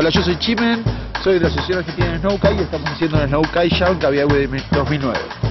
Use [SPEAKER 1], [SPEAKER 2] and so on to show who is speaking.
[SPEAKER 1] Hola, yo soy Chimen, soy de la Asociación Argentina de Snowkite y estamos haciendo el Snowkite Show, que había 2009.